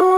Ooh.